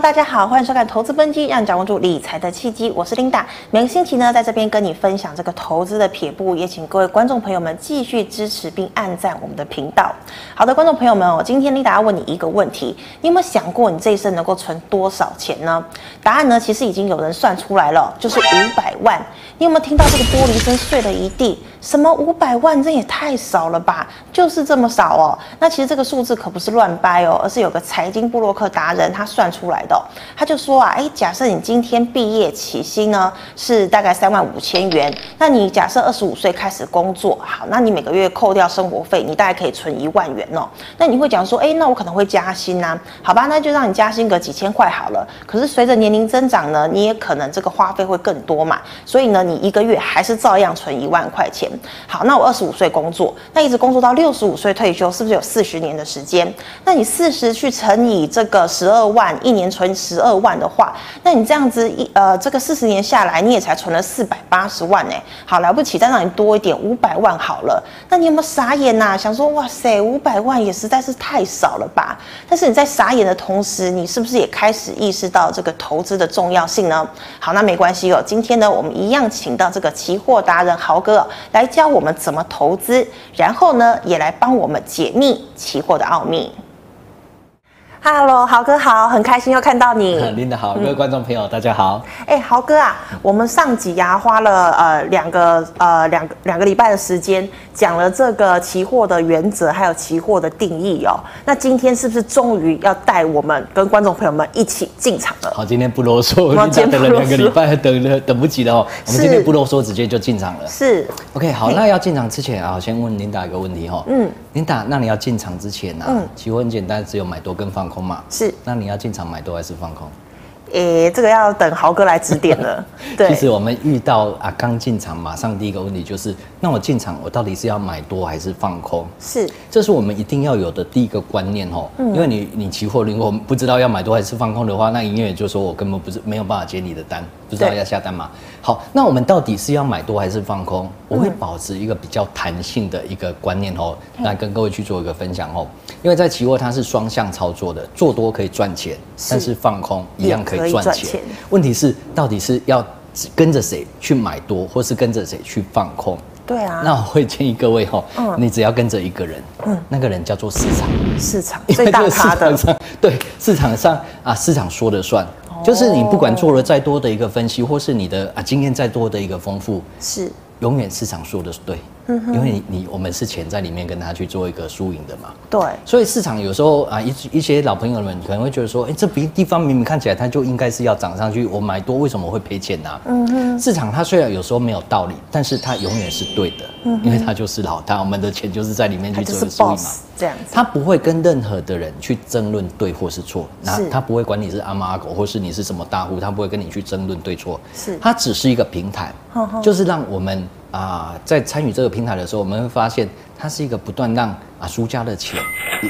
大家好，欢迎收看《投资分析》，让你掌握住理财的契机。我是 Linda，每个星期呢，在这边跟你分享这个投资的撇步，也请各位观众朋友们继续支持并按赞我们的频道。好的，观众朋友们哦，今天 Linda 要问你一个问题，你有没有想过你这一生能够存多少钱呢？答案呢，其实已经有人算出来了，就是五百万。你有没有听到这个玻璃声碎了一地？什么五百万？这也太少了吧？就是这么少哦。那其实这个数字可不是乱掰哦，而是有个财经布洛克达人他算出来的。他就说啊，哎，假设你今天毕业起薪呢是大概三万五千元，那你假设二十五岁开始工作，好，那你每个月扣掉生活费，你大概可以存一万元哦。那你会讲说，哎，那我可能会加薪啊？好吧，那就让你加薪个几千块好了。可是随着年龄增长呢，你也可能这个花费会更多嘛，所以呢。你一个月还是照样存一万块钱。好，那我二十五岁工作，那一直工作到六十五岁退休，是不是有四十年的时间？那你四十去乘以这个十二万，一年存十二万的话，那你这样子一呃，这个四十年下来，你也才存了四百八十万哎。好了不起，再让你多一点五百万好了。那你有没有傻眼呐？想说哇塞，五百万也实在是太少了吧？但是你在傻眼的同时，你是不是也开始意识到这个投资的重要性呢？好，那没关系哦。今天呢，我们一样。请到这个期货达人豪哥来教我们怎么投资，然后呢，也来帮我们解密期货的奥秘。Hello，豪哥好，很开心又看到你。林的好，各位观众朋友，大家好。哎，豪哥啊，我们上集呀花了呃两个呃两个两个礼拜的时间，讲了这个期货的原则，还有期货的定义哦。那今天是不是终于要带我们跟观众朋友们一起进场了？好，今天不啰嗦，我们等了两个礼拜，等了等不及了哦。我们今天不啰嗦，直接就进场了。是。OK，好，那要进场之前啊，先问琳达一个问题哈。嗯。琳达，那你要进场之前呢？嗯。其实很简单，只有买多跟放。空嘛是，那你要进场买多还是放空？诶，这个要等豪哥来指点了。对，其实我们遇到啊，刚进场，马上第一个问题就是，那我进场，我到底是要买多还是放空？是，这是我们一定要有的第一个观念哦。嗯，因为你你期货如果不知道要买多还是放空的话，那营业员就说我根本不是没有办法接你的单，不知道要下单嘛？好，那我们到底是要买多还是放空？我会保持一个比较弹性的一个观念哦，来跟各位去做一个分享哦。因为在期货它是双向操作的，做多可以赚钱，但是放空一样可以赚钱。问题是到底是要跟着谁去买多，或是跟着谁去放空？对啊。那我会建议各位哈，你只要跟着一个人，嗯，那个人叫做市场，市场最大咖的，对，市场上啊，市场说了算，就是你不管做了再多的一个分析，或是你的啊经验再多的一个丰富，是。永远市场说的是对。因为你你我们是钱在里面跟他去做一个输赢的嘛，对，所以市场有时候啊一一些老朋友们可能会觉得说，哎，这笔地方明明看起来它就应该是要涨上去，我买多为什么会赔钱呢？嗯哼，市场它虽然有时候没有道理，但是它永远是对的，嗯，因为它就是老大，我们的钱就是在里面去做输赢嘛，这样子，他不会跟任何的人去争论对或是错，那他不会管你是阿猫阿狗或是你是什么大户，他不会跟你去争论对错，是，它只是一个平台，就是让我们。啊，在参与这个平台的时候，我们会发现它是一个不断让啊输家的钱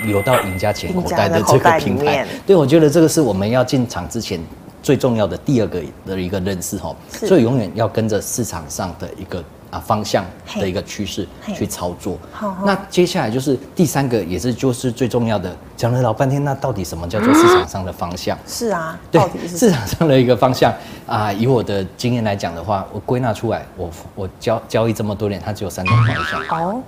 流到赢家钱口袋的这个平台。对，我觉得这个是我们要进场之前最重要的第二个的一个认识哈。所以永远要跟着市场上的一个。啊，方向的一个趋势去操作。好，那接下来就是第三个，也是就是最重要的，讲了老半天，那到底什么叫做市场上的方向？是啊，对，市场上的一个方向啊。以我的经验来讲的话，我归纳出来，我我交交易这么多年，它只有三种方向。哦，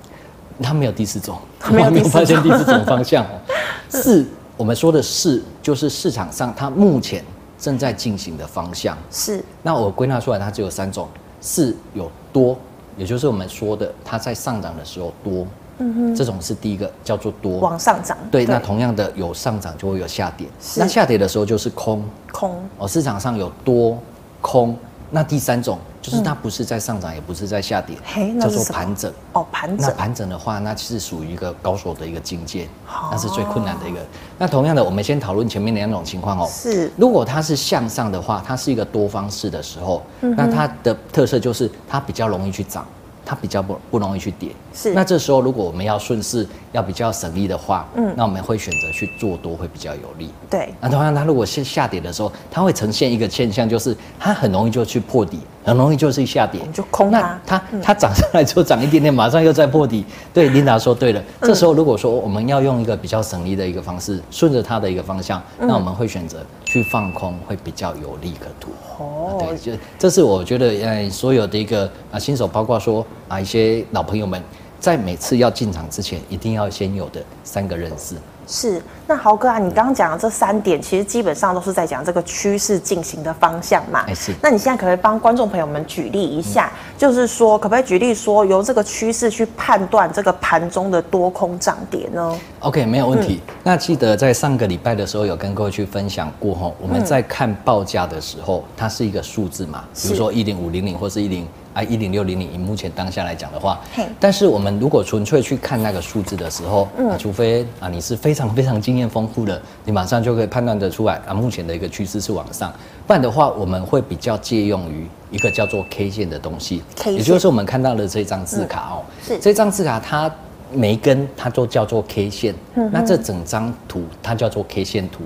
它没有第四种，没有发现第四种方向。是，我们说的是，就是市场上它目前正在进行的方向。是，那我归纳出来，它只有三种，是有多。也就是我们说的，它在上涨的时候多，嗯哼，这种是第一个叫做多往上涨。对，那同样的有上涨就会有下跌，那下跌的时候就是空空哦，市场上有多空。那第三种就是它不是在上涨，也不是在下跌，叫做盘整。哦，盘整。那盘整的话，那是属于一个高手的一个境界，那是最困难的一个。那同样的，我们先讨论前面两种情况哦。是，如果它是向上的话，它是一个多方式的时候，那它的特色就是它比较容易去涨，它比较不不容易去跌。是那这时候如果我们要顺势，要比较省力的话，嗯，那我们会选择去做多会比较有利。对，那同样，它如果是下跌的时候，它会呈现一个现象，就是它很容易就去破底，很容易就是下跌，就空它那它它涨上来之后涨一点点，马上又再破底。对，琳达说对了。这时候如果说我们要用一个比较省力的一个方式，顺着它的一个方向，那我们会选择去放空，会比较有利可图。哦对，就这是我觉得呃所有的一个啊新手，包括说啊一些老朋友们，在每次要进场之前，一定要先有的三个认识。是，那豪哥啊，你刚刚讲的这三点，其实基本上都是在讲这个趋势进行的方向嘛。哎是那你现在可不可以帮观众朋友们举例一下？就是说，可不可以举例说，由这个趋势去判断这个盘中的多空涨跌呢？OK，没有问题。那记得在上个礼拜的时候有跟各位去分享过吼，我们在看报价的时候，它是一个数字嘛，比如说一零五零零或是一零啊一零六零零，以目前当下来讲的话嘿，但是我们如果纯粹去看那个数字的时候，啊，除非啊你是非常非常经验丰富的，你马上就可以判断得出来啊，目前的一个趋势是往上，不然的话，我们会比较借用于一个叫做 K 线的东西。也就是我们看到的这张字卡哦，是。这张字卡它每一根它都叫做 K 线，那这整张图它叫做 K 线图。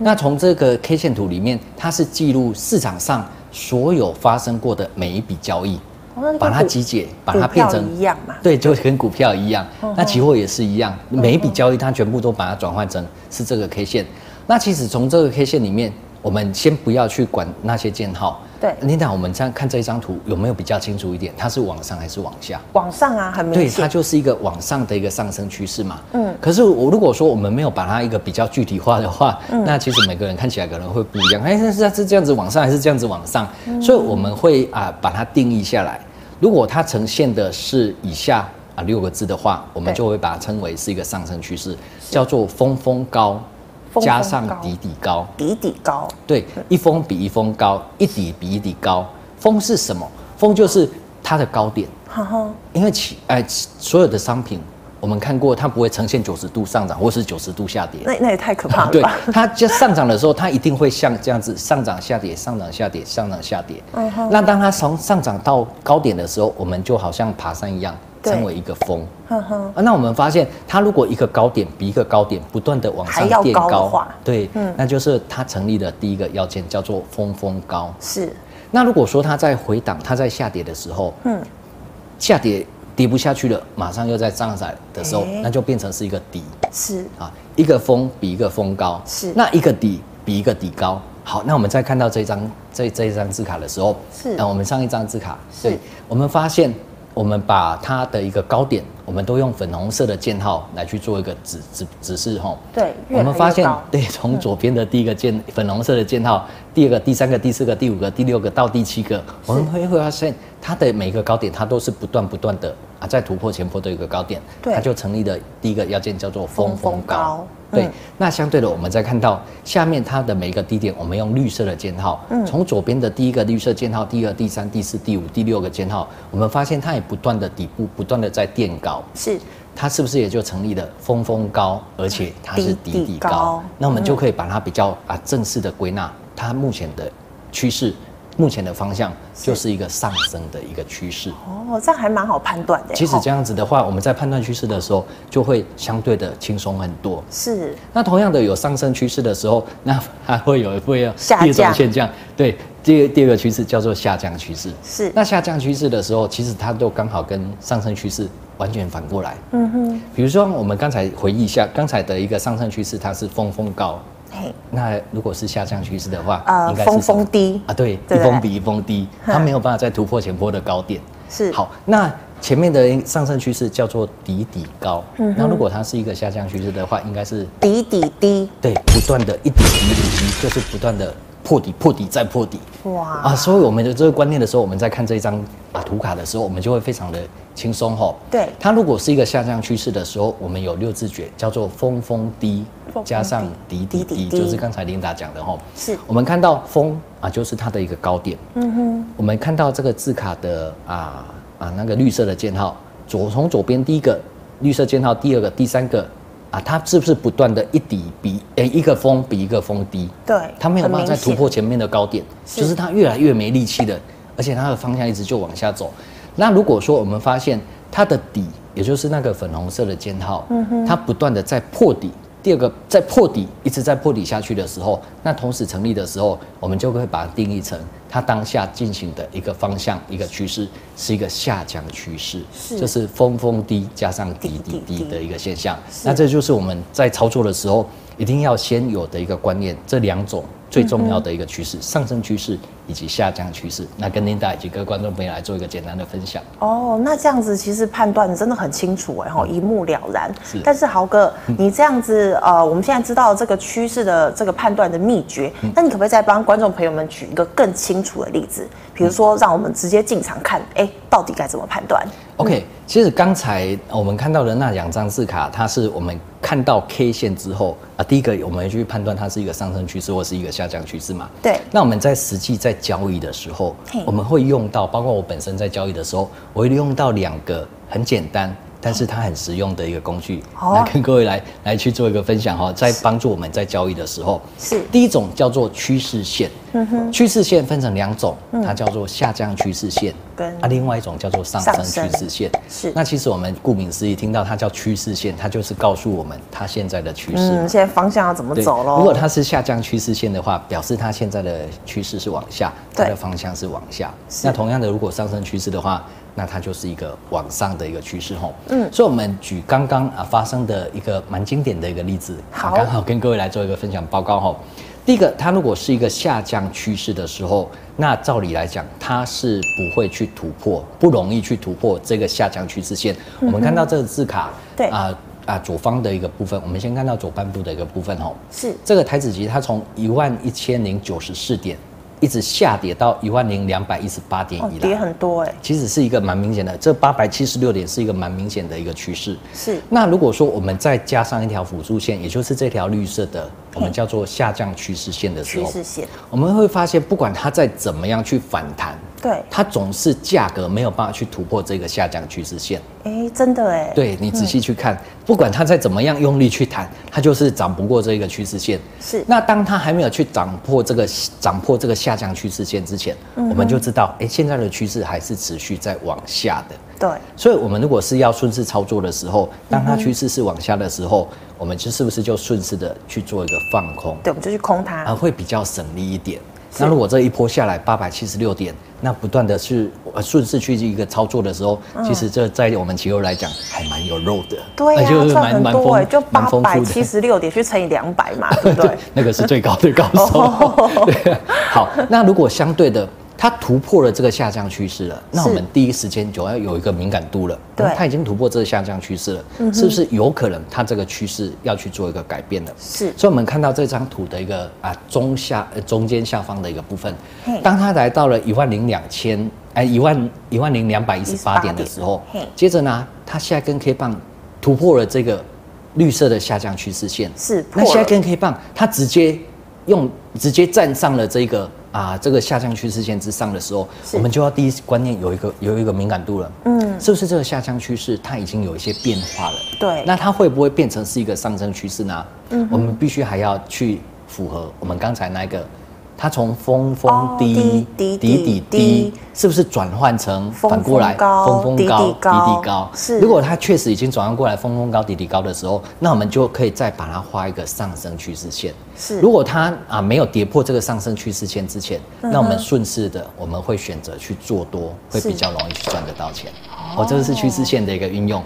那从这个 K 线图里面，它是记录市场上所有发生过的每一笔交易，把它集结，把它变成一样嘛对，就跟股票一样。那期货也是一样，每一笔交易它全部都把它转换成是这个 K 线。那其实从这个 K 线里面，我们先不要去管那些箭号。对琳达，我们这样看这一张图有没有比较清楚一点？它是往上还是往下？往上啊，很明对，它就是一个往上的一个上升趋势嘛。嗯。可是我如果说我们没有把它一个比较具体化的话，那其实每个人看起来可能会不一样。哎，是是是这样子往上还是这样子往上？所以我们会啊把它定义下来。如果它呈现的是以下啊六个字的话，我们就会把它称为是一个上升趋势，叫做峰峰高加上底底高。底底高，对，一峰比一峰高，一底比一底高。峰是什么？峰就是它的高点。哈哈，因为其哎所有的商品，我们看过，它不会呈现九十度上涨或是九十度下跌。那那也太可怕了 对？，它就上涨的时候，它一定会像这样子上涨下跌，上涨下跌，上涨下跌。那当它从上涨到高点的时候，我们就好像爬山一样，对。称为一个峰。呵呵，啊，那我们发现，它如果一个高点比一个高点不断的往上垫高对，嗯。那就是它成立的第一个要件，叫做峰峰高。是，那如果说它在回档，它在下跌的时候，嗯，下跌跌不下去了，马上又在上涨的时候，诶。那就变成是一个底。是，啊，一个峰比一个峰高，是。那一个底比一个底高。好，那我们再看到这张这这一张字卡的时候，是。那我们上一张字卡，是。对，我们发现我们把它的一个高点，我们都用粉红色的箭号来去做一个指指指示吼。对，我们发现，对，从左边的第一个箭粉红色的箭号，第二个、第三个、第四个、第五个、第六个到第七个，我们会会发现它的每一个高点，它都是不断不断的啊，在突破前坡的一个高点，它就成立了第一个要件叫做峰峰峰高高。对嗯，那相对的，我们再看到下面它的每一个低点，我们用绿色的箭号，从左边的第一个绿色箭号，第二、第三、第四、第五、第六个箭号，我们发现它也不断的底部不断的在垫高，是，它是不是也就成立了峰峰高，而且它是底底？高那我们就可以把它比较啊正式的归纳，它目前的趋势，目前的方向就是一个上升的一个趋势。哦，这样还蛮好判断的。吼其实这样子的话，我们在判断趋势的时候，就会相对的轻松很多。是那同样的有上升趋势的时候，那还会有会有下第二种降现象。对，第二第二个趋势叫做下降趋势。是，那下降趋势的时候，其实它都刚好跟上升趋势完全反过来。嗯哼，比如说，我们刚才回忆一下，刚才的一个上升趋势，它是峰峰高。嘿，那如果是下降趋势的话，呃应该是峰峰低。啊，对，对对？一峰比一峰低，它没有办法再突破前波的高点。是，好，那前面的上升趋势叫做底底高。嗯那如果它是一个下降趋势的话，应该是底底低，对不断的一底比一底低，就是不断的破底、破底再破底。哇。啊，所以我们的这个观念的时候，我们在看这一张啊图卡的时候，我们就会非常的轻松吼。对。它如果是一个下降趋势的时候，我们有六字诀，叫做峰峰低。峰加上底底低，底就是刚才琳达讲的吼。是我们看到峰啊，就是它的一个高点。嗯哼，我们看到这个字卡的啊啊那个绿色的箭号，左从左边第一个绿色箭号，第二个、第三个啊，它是不是不断的一底比诶、一个峰比一个峰低？对，它没有办法再突破前面的高点，是就是它越来越没力气的，而且它的方向一直就往下走。那如果说我们发现它的底，也就是那个粉红色的箭号，嗯它不断的在破底。第二个，在破底一直在破底下去的时候，那同时成立的时候，我们就会把它定义成它当下进行的一个方向、一个趋势是一个下降趋势，是。就是峰峰低加上低低低的一个现象。那这就是我们在操作的时候一定要先有的一个观念，这两种最重要的一个趋势：上升趋势以及下降趋势。那跟琳达以及各位观众朋友来做一个简单的分享。哦，那这样子其实判断真的很清楚哎，哈，一目了然。是但是豪哥，你这样子呃，我们现在知道这个趋势的这个判断的秘诀，那你可不可以再帮观众朋友们举一个更清楚的例子？比如说，让我们直接进场看，哎，到底该怎么判断？OK，其实刚才我们看到的那两张字卡，它是我们看到 K 线之后啊，第一个我们会去判断它是一个上升趋势或是一个下降趋势嘛。对那我们在实际在交易的时候，我们会用到，包括我本身在交易的时候，我会用到两个很简单。但是它很实用的一个工具，哦。来跟各位来来去做一个分享哈，在帮助我们在交易的时候，是。第一种叫做趋势线，趋势线分成两种，它叫做下降趋势线，跟啊，另外一种叫做上升趋势线。是。那其实我们顾名思义，听到它叫趋势线，它就是告诉我们它现在的趋势。嗯，现在方向要怎么，走喽？如果它是下降趋势线的话，表示它现在的趋势是往下，它的方向是往下。那同样的，如果上升趋势的话，那它就是一个往上的一个趋势吼。嗯，所以我们举刚刚啊发生的一个蛮经典的一个例子，好啊刚好跟各位来做一个分享报告吼。第一个，它如果是一个下降趋势的时候，那照理来讲，它是不会去突破，不容易去突破这个下降趋势线。我们看到这个字卡，嗯对啊啊左方的一个部分，我们先看到左半部的一个部分吼。是这个台子期它从一万一千零九十四点一直下跌到一万零两百一十八点哦，以跌，很多哎，其实是一个蛮明显的，这八百七十六点是一个蛮明显的一个趋势。是。那如果说我们再加上一条辅助线，也就是这条绿色的，我们叫做下降趋势线的时候，趋势线，我们会发现，不管它再怎么样去反弹，对，它总是价格没有办法去突破这个下降趋势线。哎，真的哎，对你仔细去看，不管它再怎么样用力去弹，它就是涨不过这个趋势线。是那当它还没有去涨破这个涨破这个下降趋势线之前，我们就知道，哎、现在的趋势还是持续在往下的。对，所以，我们如果是要顺势操作的时候，当它趋势是往下的时候，我们就是不是就顺势的去做一个放空？对，我们就去空它啊，，会比较省力一点。那如果这一波下来八百七十六点，那不断的去呃顺势去一个操作的时候，其实这在我们期货来讲还蛮有肉的，嗯对就是很蛮蛮丰多哎，就蛮八百七十六点去乘以两百嘛，对不对？那个是最高的高哦手。对，好，那如果相对的，它突破了这个下降趋势了，那我们第一时间就要有一个敏感度了。对。它已经突破这个下降趋势了，是不是有可能它这个趋势要去做一个改变了？是。所以我们看到这张图的一个啊中下呃中间下方的一个部分嘿，当它来到了一万零两千哎一万一万零两百一十八点的时候，接着呢，它下一根 K 棒突破了这个绿色的下降趋势线，是那下一根 K 棒它直接用直接站上了这个啊这个下降趋势线之上的时候，我们就要第一观念有一个有一个敏感度了，嗯，是不是这个下降趋势它已经有一些变化了？对。那它会不会变成是一个上升趋势呢？嗯，我们必须还要去符合我们刚才那个，它从峰峰哦低低低底低低，是不是转换成反过来峰峰峰高底底高？是如果它确实已经转换过来峰峰高底底高的时候，那我们就可以再把它画一个上升趋势线。是如果它啊没有跌破这个上升趋势线之前，嗯那我们顺势的我们会选择去做多，会比较容易去赚得到钱。哦，这个是趋势线的一个运用，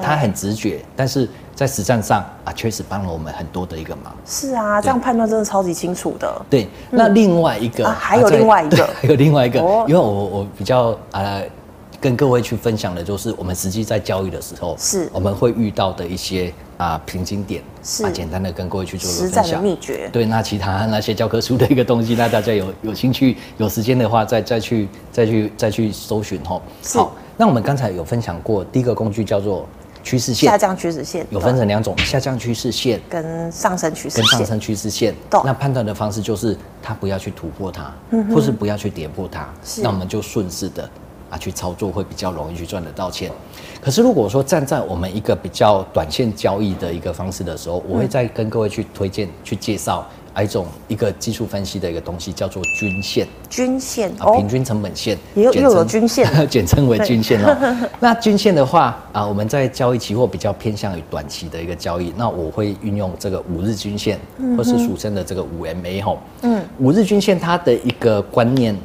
它很直觉，但是在实战上啊，确实帮了我们很多的一个忙。是啊，这样判断真的超级清楚的。对，那另外一个啊 还有另外一个还有另外一个哦，因为我我比较呃跟各位去分享的就是我们实际在交易的时候，是我们会遇到的一些啊瓶颈点，是啊简单的跟各位去做实战的个分享。秘诀，对，那其他那些教科书的一个东西，那 大家有有兴趣、有时间的话，再再去再去再去搜寻吼。是好，那我们刚才有分享过，第一个工具叫做趋势线，下降趋势线有分成两种，下降趋势线跟上升趋势线，跟上升趋势线。懂，那判断的方式就是它不要去突破它，或是不要去跌破它，那我们就顺势的啊去操作，会比较容易去赚得到钱。可是如果说站在我们一个比较短线交易的一个方式的时候，我会再跟各位去推荐、去介绍啊一种一个技术分析的一个东西，叫做均线均线啊，平均成本线，也有又有称均线 简称为均线哦。那均线的话啊，我们在交易期货比较偏向于短期的一个交易，那我会运用这个五日均线，或是俗称的这个五 MA 吼。嗯，五日均线它的一个观念。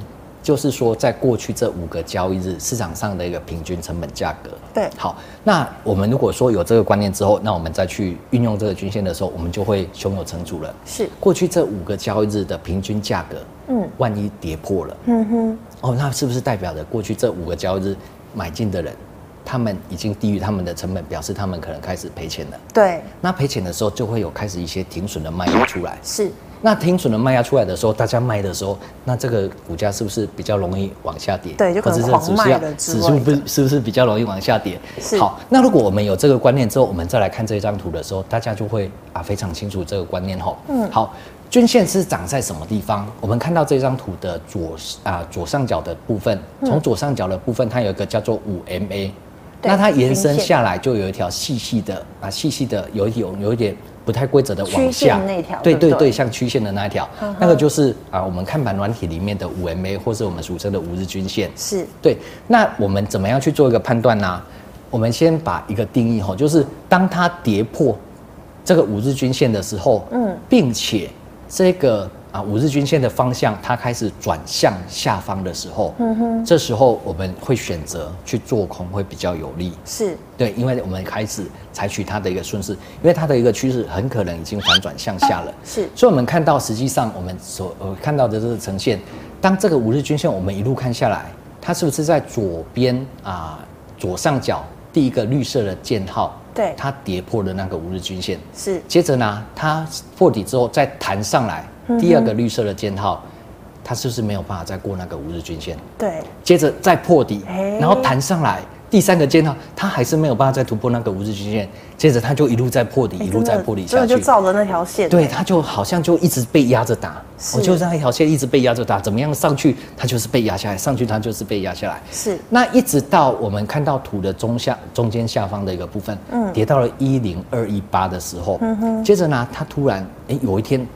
就是说，在过去这五个交易日市场上的一个平均成本价格。对，好，那我们如果说有这个观念之后，那我们再去运用这个均线的时候，我们就会胸有成竹了。是，过去这五个交易日的平均价格，嗯，万一跌破了，嗯哼，哦，那是不是代表着过去这五个交易日买进的人，他们已经低于他们的成本，表示他们可能开始赔钱了？对，那赔钱的时候就会有开始一些停损的卖压出来。是。那停损的卖压出来的时候，大家卖的时候，那这个股价是不是比较容易往下跌？对，就可能狂卖的指数不是不是比较容易往下跌？好，那如果我们有这个观念之后，我们再来看这张图的时候，大家就会啊非常清楚这个观念吼。嗯。好，均线是长在什么地方？我们看到这张图的左啊左上角的部分，从左上角的部分，它有一个叫做五 MA，那它延伸下来就有一条细细的啊细细的有有有一点。不太规则的往下，对对对，像曲线的那一条，那个就是啊，我们看盘软体里面的五 MA，或是我们俗称的五日均线。是对。那我们怎么样去做一个判断呢？我们先把一个定义哈，就是当它跌破这个五日均线的时候，嗯，并且这个。啊，五日均线的方向它开始转向下方的时候，嗯哼，这时候我们会选择去做空会比较有利，是。对，因为我们开始采取它的一个顺势，因为它的一个趋势很可能已经反转向下了，是，所以我们看到实际上我们所呃看到的这个呈现，当这个五日均线我们一路看下来，它是不是在左边啊左上角第一个绿色的箭号？对，它跌破了那个五日均线，是，接着呢，它破底之后再弹上来。第二个绿色的箭号，它是不是没有办法再过那个五日均线？对，接着再破底，然后弹上来。第三个箭号，它还是没有办法再突破那个五日均线，接着它就一路在破底，一路在破底下去，就照着那条线。对，它就好像就一直被压着打，我就那一条线一直被压着打，怎么样上去，它就是被压下来，上去它就是被压下来。是，那一直到我们看到图的中下中间下方的一个部分，嗯，跌到了一零二一八的时候，嗯哼，接着呢，它突然，哎，有一天。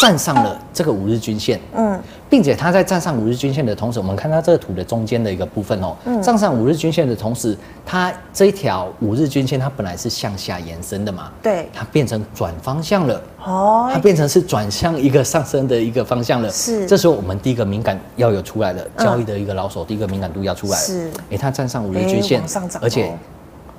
站上了这个五日均线，嗯，并且它在站上五日均线的同时，我们看它这个图的中间的一个部分哦，嗯，站上五日均线的同时，它这一条五日均线它本来是向下延伸的嘛，对，它变成转方向了，哦，它变成是转向一个上升的一个方向了，是，这时候我们第一个敏感要有出来了，交易的一个老手第一个敏感度要出来。了，是，哎，它站上五日均线，而且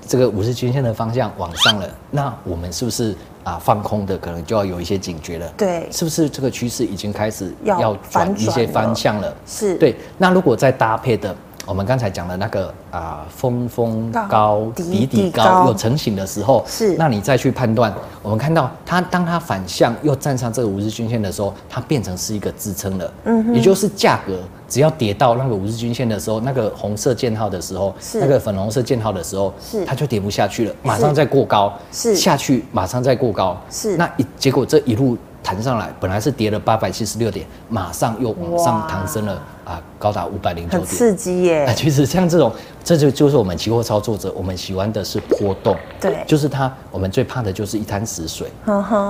这个五日均线的方向往上了，那我们是不是？啊，放空的可能就要有一些警觉了，对，是不是这个趋势已经开始要转一些方向了？是对。那如果再搭配的，我们刚才讲的那个啊，峰峰高底底高有成型的时候，是，那你再去判断，我们看到它当它反向又站上这个五日均线的时候，它变成是一个支撑了，嗯，也就是价格。只要跌到那个五日均线的时候，那个红色箭号的时候，那个粉红色箭号的时候，是。它就跌不下去了，马上再过高，是。下去马上再过高，是。那一结果这一路弹上来，本来是跌了八百七十六点，马上又往上弹升了啊，高达五百零九点，刺激耶！其实像这种，这就就是我们期货操作者，我们喜欢的是波动，对，就是它，我们最怕的就是一滩死水，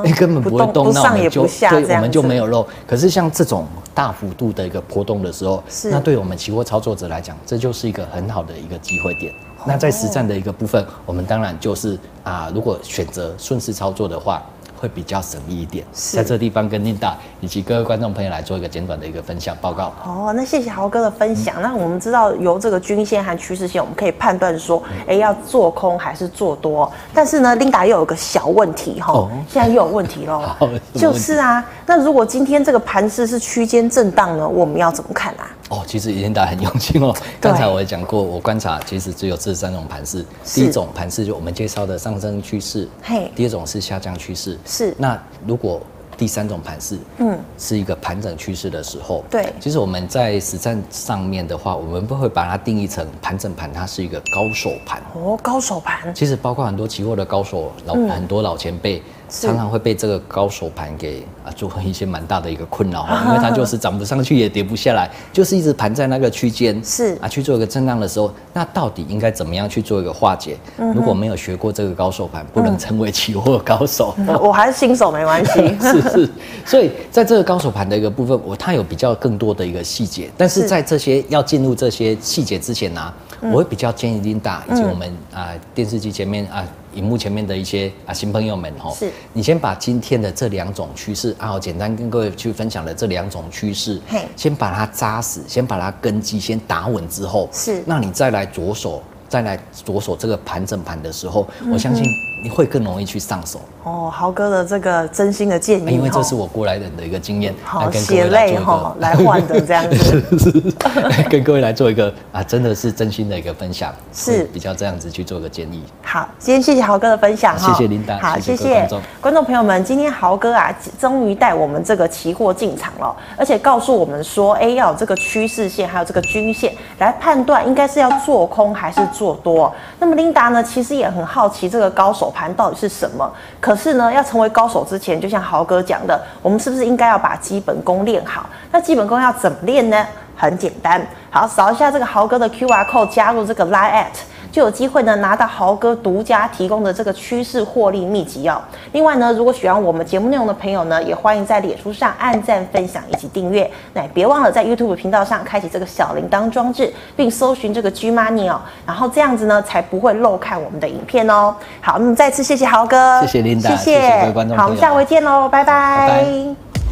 你根本不会动，那我们就对，我们就没有肉。可是像这种。大幅度的一个波动的时候，那对我们期货操作者来讲，这就是一个很好的一个机会点。那在实战的一个部分，我们当然就是啊，如果选择顺势操作的话。会比较省力一点，在这地方跟 Linda 以及各位观众朋友来做一个简短的一个分享报告。哦，那谢谢豪哥的分享。那我们知道由这个均线和趋势线，我们可以判断说，哎，要做空还是做多。但是呢，Linda 又有个小问题哈，现在又有问题喽，就是啊，那如果今天这个盘势是区间震荡呢，我们要怎么看啊？哦，其实 Linda 很用心哦。刚才我也讲过，我观察其实只有这三种盘势。第一种盘势就我们介绍的上升趋势，嘿。第二种是下降趋势。是，那如果第三种盘势，嗯，是一个盘整趋势的时候，对，其实我们在实战上面的话，我们不会把它定义成盘整盘，它是一个高手盘。哦，高手盘。其实包括很多期货的高手老很多老前辈常常会被这个高手盘给啊做一些蛮大的一个困扰哈，因为它就是涨不上去也跌不下来，就是一直盘在那个区间，是。啊去做一个震荡的时候，那到底应该怎么样去做一个化解？如果没有学过这个高手盘，不能成为期货高手。我还是新手没关系，是是，所以在这个高手盘的一个部分，我它有比较更多的一个细节，但是在这些要进入这些细节之前呢，我会比较建议琳达以及我们啊电视机前面啊。荧幕前面的一些啊新朋友们吼，是。你先把今天的这两种趋势啊，我简单跟各位去分享的这两种趋势，嘿。先把它扎实，先把它根基先打稳之后，是。那你再来着手，再来着手这个盘整盘的时候，我相信你会更容易去上手，哦，豪哥的这个真心的建议，因为这是我过来人的一个经验，好跟血泪哈来换的这样子，跟各位来做一个啊，真的是真心的一个分享，是。比较这样子去做个建议。好，今天谢谢豪哥的分享哈，谢谢琳达好，谢谢观众。观众朋友们，今天豪哥啊，终于带我们这个期货进场了，而且告诉我们说，哎，要有这个趋势线，还有这个均线来判断，应该是要做空还是做多。那么琳达呢，其实也很好奇这个高手盘到底是什么。可是呢，要成为高手之前，就像豪哥讲的，我们是不是应该要把基本功练好？那基本功要怎么练呢？很简单，好，扫一下这个豪哥的 QR code，加入这个 Line at。就有机会呢拿到豪哥独家提供的这个趋势获利秘籍哦。另外呢，如果喜欢我们节目内容的朋友呢，也欢迎在脸书上按赞、分享以及订阅。那也别忘了在 YouTube 频道上开启这个小铃铛装置，并搜寻这个 G Money 哦，然后这样子呢才不会漏看我们的影片哦。好，那么再次谢谢豪哥，谢谢琳达谢谢谢各位观众好，我们下回见喽，拜拜拜拜